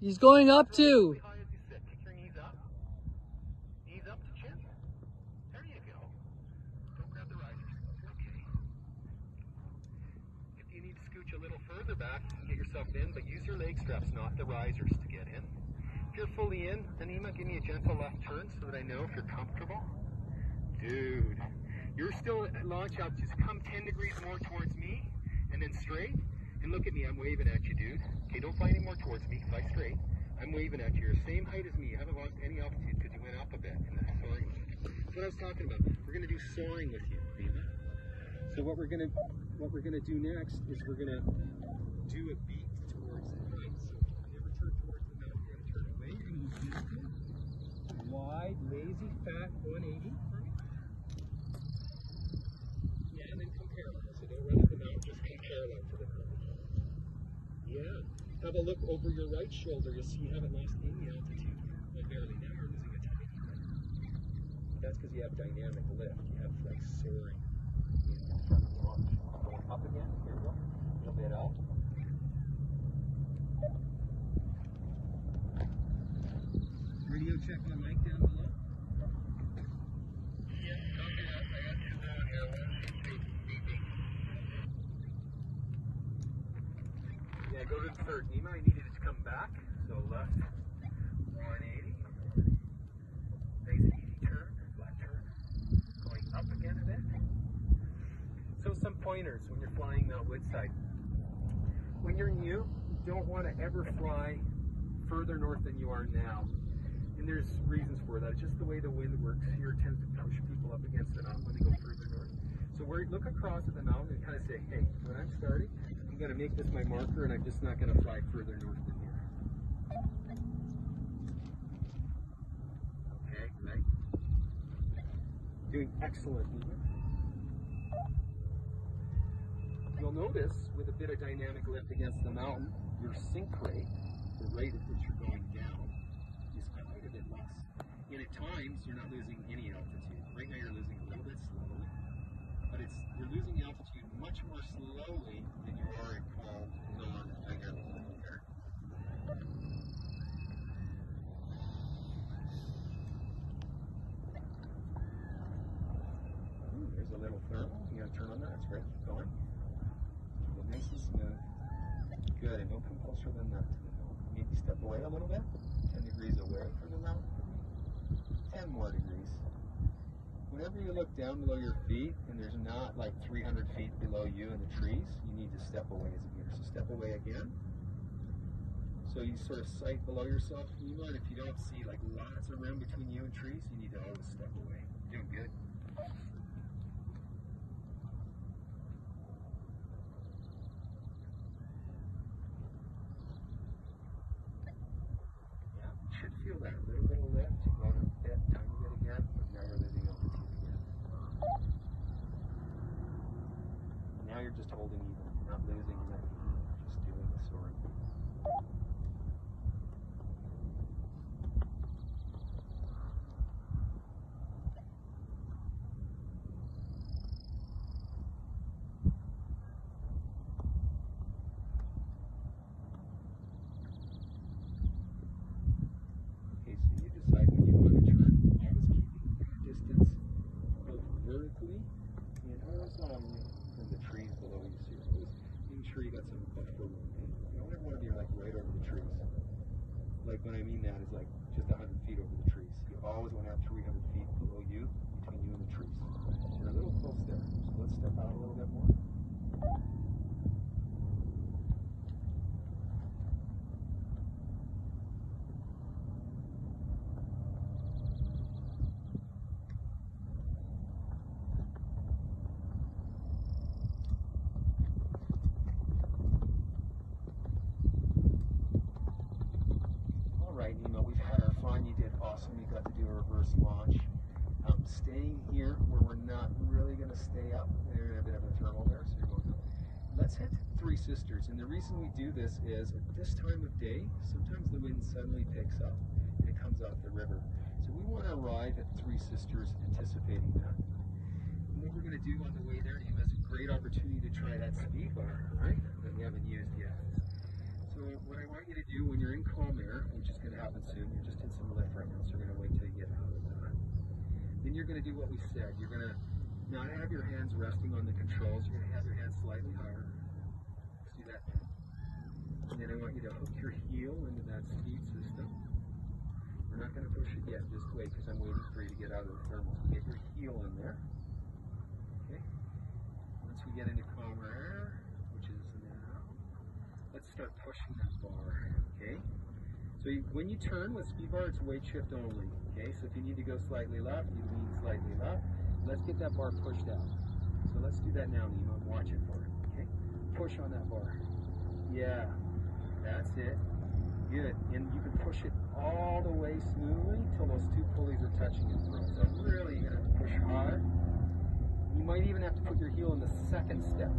He's going up to. Really high as you sit. Kick your knees up. Knees up to chin. There you go. Don't grab the risers. Okay. If you need to scooch a little further back, get yourself in, but use your leg straps, not the risers, to get in. If you're fully in, Anima, give me a gentle left turn so that I know if you're comfortable. Dude, you're still at launch altitude. Just come 10 degrees more towards me, and then straight. And look at me, I'm waving at you, dude. Okay, don't fly any more towards me. Fly straight. I'm waving at you. You're the same height as me. You haven't lost any altitude because you went up a bit in the soaring. That's what I was talking about. We're gonna do soaring with you, Anima. So what we're gonna what we're gonna do next is we're gonna do a beat towards the right. So never turn towards the mountain. We're gonna turn away. Wide, lazy, fat 180 for me. Yeah, and then come parallel. So don't run up the mountain, just come parallel to the mountain. Yeah. Have a look over your right shoulder. You'll see you haven't lost any altitude. Well, barely. Now you're losing a tiny bit. That's because you have dynamic lift. You have like soaring. Going up again. Here we go. A little bit up. Radio check on mic down below. Yeah, go to the third. Nima, I needed it to come back. So left 180. Nice easy turn, flat turn. Going up again a bit. So some pointers when you're flying Mount Woodside. When you're new, you don't want to ever fly further north than you are now. And there's reasons for that. It's just the way the wind works here tends to push people up against the mountain when they go further north. So we look across at the mountain and kind of say, hey, when I'm starting, going to make this my marker and I'm just not going to fly further north than here. Okay, right. Doing excellent. You'll notice with a bit of dynamic lift against the mountain, your sink rate, the rate at which you're going down, is quite a bit less. And at times, you're not losing any altitude. Right now, you're losing a little bit slowly, but it's you're losing altitude much more slowly than you are in calm, non-dynamic air. There's a little thermal. You gotta turn on that. That's great. Keep going. It nice and smooth. Uh, good. And don't come closer than that. Maybe step away a little bit. 10 degrees away from the mountain. 10 more degrees. Whenever you look down below your feet and there's not like 300 feet below you in the trees, you need to step away as a beginner. So step away again. So you sort of sight below yourself. You and if you don't see like lots of room between you and trees, you need to always step away. Doing good. Yeah, you should feel that little bit of lift. You're going a bit, tiny bit again, but now you're losing altitude again. Now you're just holding even, not losing that, just doing the soaring. Okay, so you decide when you want to turn, always keeping your distance both vertically and horizontally from the trees below you. So you're always making sure you got some buffer room. And you don't ever want to be like right over the trees. Like when I mean that is like just 100 feet over the trees. You always want to have 300 feet below you, between you and the trees. You're a little close there. So let's step out a little bit more. All right, Nemo, we've had our fun. You did awesome. You got to do a reverse launch. Um, staying here where we're not really going to stay up. There's a bit of a thermal there, so you're going up. Let's head to Three Sisters. And the reason we do this is at this time of day, sometimes the wind suddenly picks up and it comes out the river. So we want to arrive at Three Sisters anticipating that. And what we're going to do on the way there, is a great opportunity to try that speed bar, right? That we haven't used yet. So what I want you to do when you're in calm air which is going to happen soon. You're just in some lift right now, so we're going to wait till you get out of that. Then you're going to do what we said. You're going to not have your hands resting on the controls. You're going to have your hands slightly higher. Let's do that. And then I want you to hook your heel into that speed system. We're not going to push it yet. Just wait because I'm waiting for you to get out of the thermal. Get your heel in there. Okay. Once we get into calmer air, which is now, let's start pushing that. So you, when you turn with speed bar, it's weight shift only. Okay. So if you need to go slightly left, you lean slightly left. Let's get that bar pushed out. So let's do that now, Nima. Watch it for it. Okay. Push on that bar. Yeah. That's it. Good. And you can push it all the way smoothly till those two pulleys are touching in front. So really, you're to push hard. You might even have to put your heel in the second step.